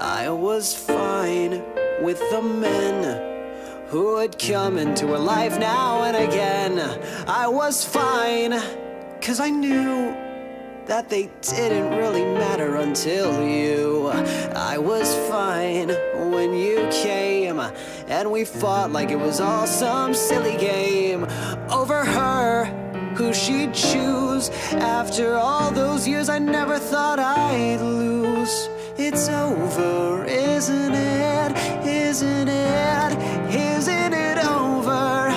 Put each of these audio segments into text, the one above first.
I was fine with the men who would come into her life now and again. I was fine, cause I knew that they didn't really matter until you. I was fine when you came, and we fought like it was all some silly game over her. Who she'd choose after all those years I never thought I'd lose. It's over, isn't it? Isn't it? Isn't it over?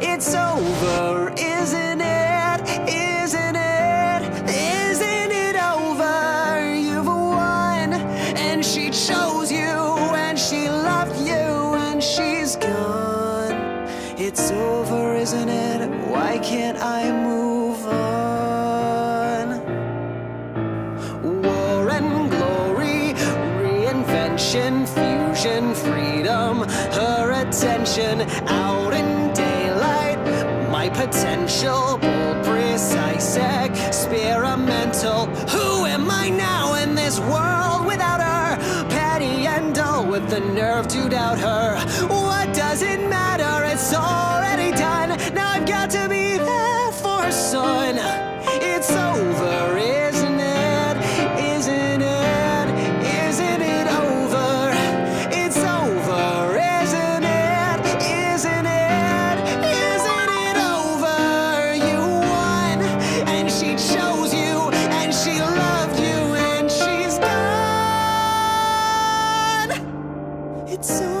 It's over, isn't it? Isn't it? Isn't it over? You've won, and she chose you, and she loved you, and she's gone. It's over, isn't it? Why can't I move on? Reinvention, fusion, freedom, her attention, out in daylight, my potential, bold, precise, experimental. Who am I now in this world without her? Petty and dull with the nerve to doubt her. What does it matter? It's already it's so